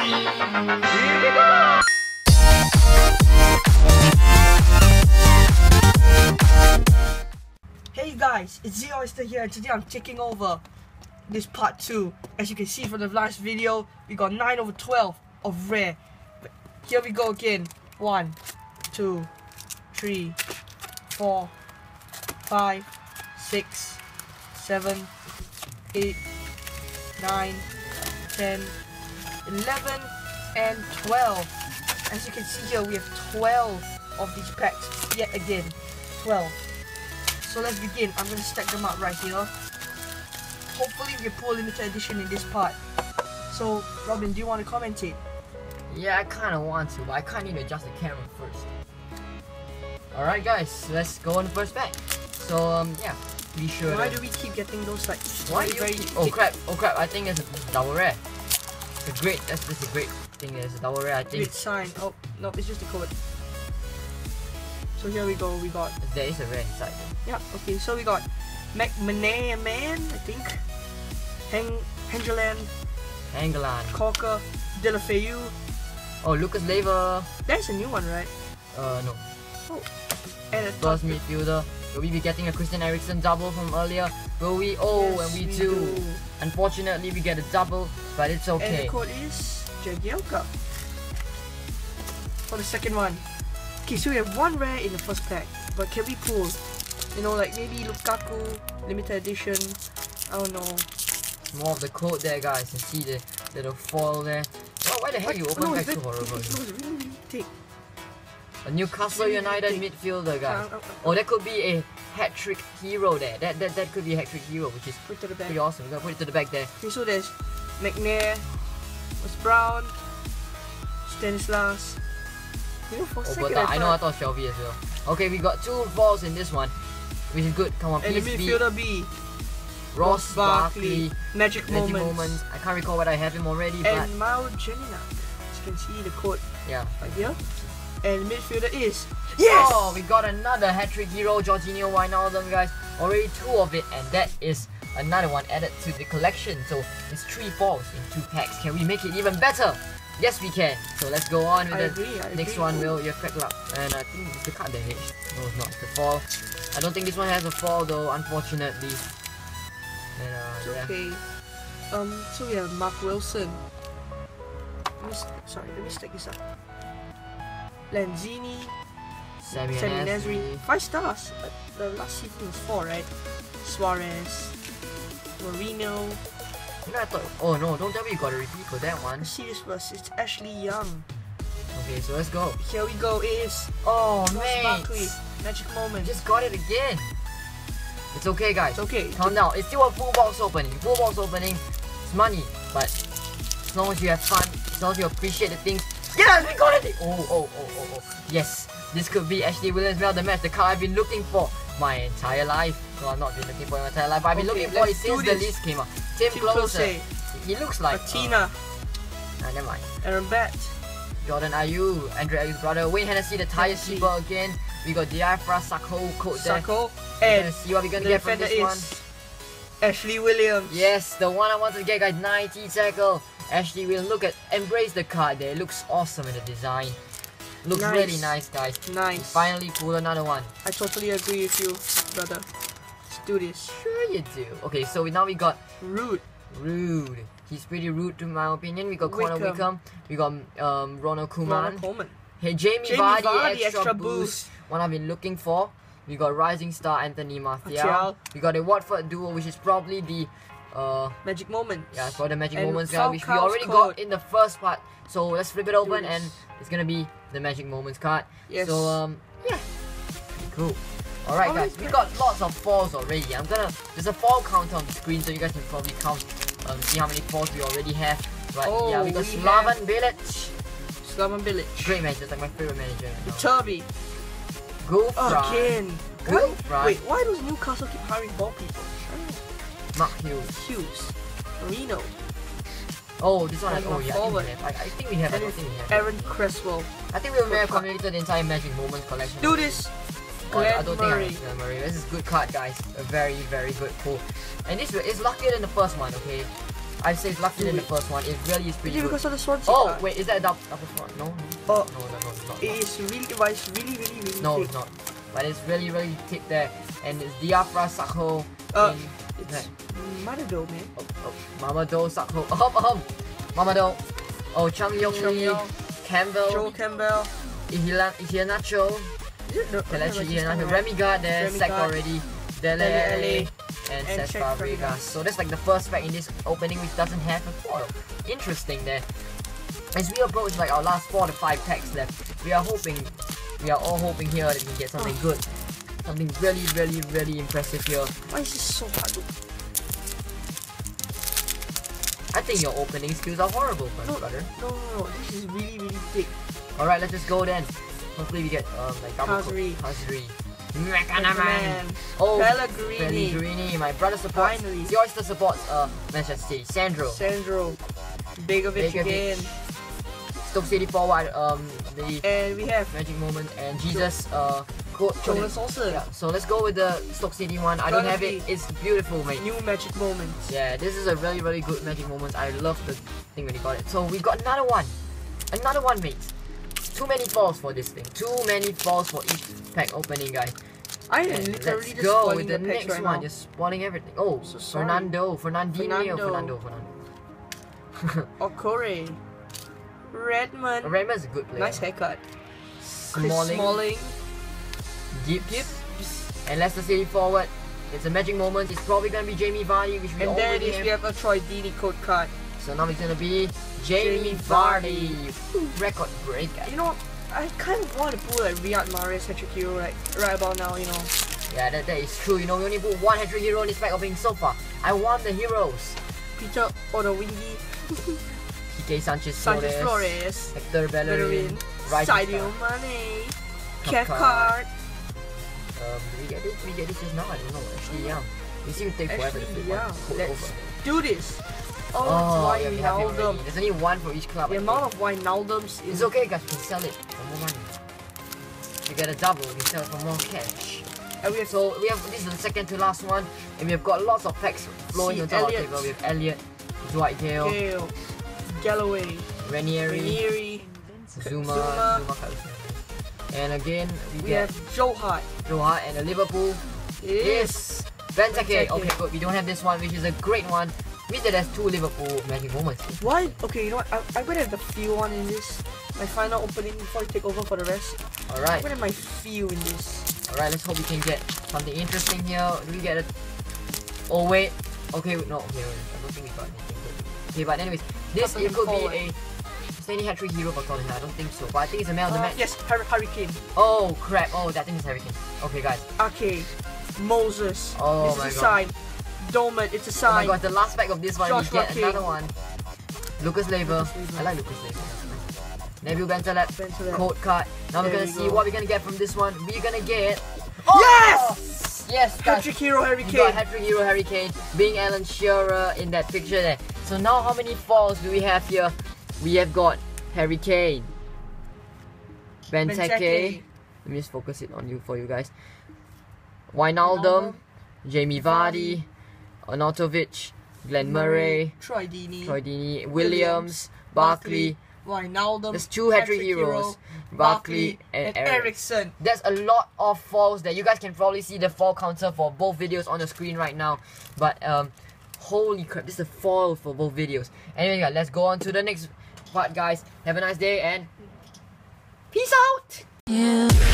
Hey guys, it's Z Oyster here and today I'm taking over this part 2. As you can see from the last video, we got 9 over 12 of rare. But here we go again. 1, 2, 3, 4, 5, 6, 7, 8, 9, 10, 11, and 12. As you can see here, we have 12 of these packs yet again. 12. So let's begin. I'm gonna stack them up right here. Hopefully we pull limited edition in this part. So Robin, do you want to commentate? Yeah, I kind of want to, but I kind of need to adjust the camera first. Alright guys, let's go on the first pack. So, um, yeah, be sure Why to- do we keep getting those like Why do you very Oh crap, oh crap, I think it's a double rare. A great, that's just a great thing, it's a double rare, I think. weird sign? Oh no, it's just a code. So here we go. We got There is a rare inside yeah. Okay, so we got McManaman, I think. Heng Hengeland, Angelan. Corker, Deulofeu. Oh, Lucas Leiva. That's a new one, right? Uh, no. Oh. And a First midfielder. Will we be getting a Christian Eriksen double from earlier? Will we? Oh, Yes, and we, we do. do. Unfortunately, we get a double, but it's okay. And the code is Jagielka. For the second one. Okay, so we have one rare in the first pack. But can we pull? You know, like maybe Lukaku, limited edition. I don't know. More of the code there, guys. And see the little foil there. Oh, why the heck you open no, back it's so horrible? no, it's really, really thick. A Newcastle United midfielder, guys. Uh, uh, uh, Oh, that could be a hat trick hero there. That that that could be a hat trick hero, which is Put to the back. pretty awesome. We're gonna put it to the back there. Okay, so there's McNair, was Brown, Stanislas. You know, for a Oh, second but I know I thought- Shelby as well. Okay, we got two balls in this one, which is good. Come on, And the please be midfielder B, Ross Barkley. Magic, Magic Moments, moments. I can't recall what I have him already, but and Mao Janina. As you can see the code yeah. right here. And midfielder is yes. Oh, we got another hat trick hero, Georginio Wijnaldum, guys. Already two of it, and that is another one added to the collection. So it's three balls in two packs. Can we make it even better? Yes, we can. So let's go on with I the agree. Next agree. one. Will your crack luck? And I think it's the card damage. No, it's not. It's the fall. I don't think this one has a fall though, unfortunately. And uh, It's yeah. okay. Um, so we have Mark Wilson. Let me, sorry, let me stick this up. Lanzini, Nasri, Nasri. five stars. The last season was four, right? Suarez, Marino. You know, I thought. Oh no! Don't tell me you got a repeat for that one. This first. It's Ashley Young. Okay, so let's go. Here we go. It is Oh man! Magic moment. Just got it again. It's okay, guys. it's okay. Calm down. It's still a full box opening. Full box opening. It's money, but as long as you have fun, as long as you appreciate the things. Yes, we got it. Oh, oh, oh, oh, oh. Yes, this could be Ashley Williams well the match. The card I've been looking for my entire life. Well, not been looking for my entire life, but I've been Okay, looking for it since the this. list came out. Tim, Tim Closer. Close, He looks like Tina. Uh, nah, never mind. Aaron Bat, Jordan Ayew, Andre Ayew's brother, Wayne Hennessy, the tire keeper again. We got Diafra Sakho code. Sakho, We're and see what we're gonna get from this one. Ashley Williams. Yes, the one I wanted to get, guys. 90 tackle. Ashley will look at embrace the card there. It looks awesome in the design. Looks Nice. really nice, guys. We Nice. finally pull another one. I totally agree with you, brother. Do this. Sure you do. Okay, so we, now we got Rude. Rude. He's pretty rude to my opinion. We got Connor Wickham. We got um, Ronald Koeman. Ronald Coleman. Hey, Jamie, Jamie Vardy, Vardy, extra, extra boost. boost. One I've been looking for. We got rising star Anthony Martial. Martial. We got a Watford duo, which is probably the uh Magic moment. yeah for the magic And moments guy, which we already code. got in the first part. So let's flip it open, and it's gonna be the magic moments card. Yes. So um yeah, cool. All right, guys, we got lots of falls already. I'm gonna there's a fall counter on the screen, so you guys can probably count, um, see how many falls we already have. Right, yeah, Oh, we got we Slaven Bilic. Slaven Village. Great manager, like my favorite manager. right. Turby. Go Fry. Again. Go Why- Wait, why does Newcastle keep hiring ball people? Mark Hughes. Hughes. Marino. Oh, this one. I, And oh yeah, I think forward. we have. I, I think we have. I think we have. Aaron Cresswell. I think we may have completed the entire Magic Moments collection. Do this. Oh, I don't think I Murray. Glenn Murray. This is good card, guys. A very, very good pull. And this is luckier than the first one, okay? I'd say it's luckier than the first one. It really is pretty Is it good. because of the Swansea Oh, card? wait, is that a double, double sword? No? Oh. No, no, no, it's not. It is really, but it's really, really, really No, thick. it's not. But it's really, really thick there. And it's Diafra Sakho. Uh, in- It's Matador, man. oh, oh, Mamadou Sakho. Oh, oh, Mamadou. Oh, Chang Yong Chung Lee. Yong, Campbell. Joe Campbell. Ihila- Iheanacho. Is it no, Kelechi no, no, Iheanacho. Remi Garde there. Sacked already. Dele Alli. And, And Cesc Fabregas. So that's like the first pack in this opening which doesn't have a foil. Interesting there. As we approach like our last four to five packs left, we are hoping, we are all hoping here that we can get something oh. good. Something really, really, really impressive here. Why is this so hard to I think your opening skills are horrible, No. brother. No, no, no. This is really, really thick. Alright, let's just go then. Hopefully we get um like Kazri. Kazri. Mechanaman. Man. Oh, Pellegrini. Pellegrini. My brother supports. Finally. The oyster supports uh Manchester City. Sandro. Sandro. Begovic Begovic. again. Stoke City forward. Um, the And we have magic moment and Jesus. Uh, Jonas also. Yeah. So let's go with the Stoke City one. I don't have it. It's beautiful, mate. New magic moments. Yeah, this is a really, really good magic moment. I love the thing when you got it. So we got another one. Another one, mate. Too many falls for this thing. Too many falls for each pack opening, guy. I am And literally let's just go with the, the next right one. now. Just spoiling everything. Oh, So sorry. Fernando, Fernandinho, Fernando. Fernando, Fernando. Oh, Okore. Redmond. Rayman's a good player. Nice haircut. Smalling, Smalling. Gibbs, Gibbs. and Leicester City forward. It's a magic moment. It's probably gonna be Jamie Vardy, which we And already have. We have a Troy Deeney code card. So now it's gonna be Jamie, Vardy. Record breaker. You know, I kind of want to put like Riyad Mahrez hat trick hero right, right about now. You know. Yeah, that, that is true. You know, we only put one hat-trick hero in this pack opening so far. I want the heroes. Peter or Odemwingie. PK Sanchez, Sanchez Flores, Flores. Hector Bellerin, Bellerin. Right Sadio Mane. Cap Cathcart. Um, we get this? We get this just now? I don't know. Actually, yeah. We seem to take forever to Actually, yeah. Let's over. do this. Oh, Oh, it's yeah, we have it Wijnaldum. There's only one for each club. The amount of Wijnaldums It's is okay, guys. We can sell it for more money. We get a double. We can sell it for more cash. And we have So we have this is the second to last one, and we have got lots of packs flowing See, on the Elliot. table. We have Elliot, Dwight Gayle, Gayle, Galloway, Ranieri, Ranieri. Zouma, Zouma. Zouma and again we, We get have Joe Hart. Joe Hart and a Liverpool. Yes. Yes, Benteke. Okay, good. We don't have this one, which is a great one. Means that there's two Liverpool magic moments. Why? Okay, you know what? I, I'm gonna have the feel one in this. My final opening before I take over for the rest. Alright. I'm gonna have my feel in this. all right. Let's hope we can get something interesting here. Do we get a? Oh wait. Okay, no. Okay, wait, I don't think we got anything good. Okay, but anyways, this it could be a. Is there any hat trick hero for Tottenham? I don't think so. But I think it's a man of the Uh, match. yes, Harry, Hurricane. Oh crap! Oh, that thing is everything. Okay, guys. Okay, Moses. Oh this my is a God. sign. Domet, it's a Oh my sign. god, the last pack of this one, we get another one. Lucas Leiva. I like Lucas Leiva. Nabil Bentaleb. Bentaleb. Code card. Now we're gonna see go. what we're gonna get from this one. We're gonna get. Oh! Yes! Yes, guys. Patrick Hero Harry We got Kane. hat-trick hero Harry Kane being Alan Shearer in that picture there. So now how many falls do we have here? We have got Harry Kane, Benteke. Benteke. Let me just focus it on you for you guys. Wijnaldum, Jamie Vardy, Arnautovic, Glenn Murray, Troy Deeney, Troy Deeney Williams, Barkley, Wijnaldum. There's two hat trick heroes, Barkley and, and Eriksen. There's a lot of falls there. You guys can probably see the fall counter for both videos on the screen right now. But um, holy crap, this is a fall for both videos. Anyway, let's go on to the next part, guys. Have a nice day and peace out. Yeah.